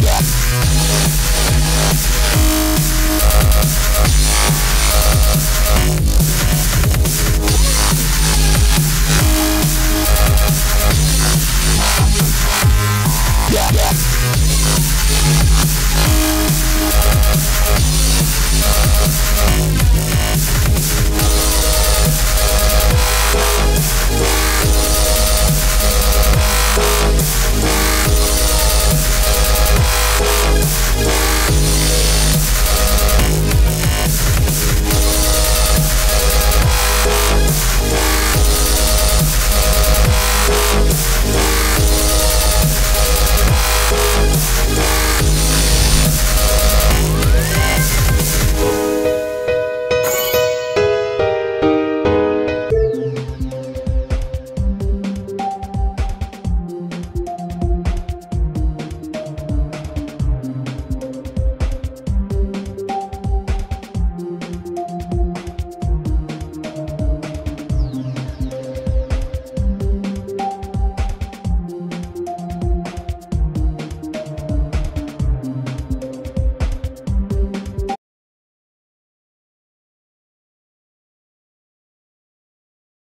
Yeah.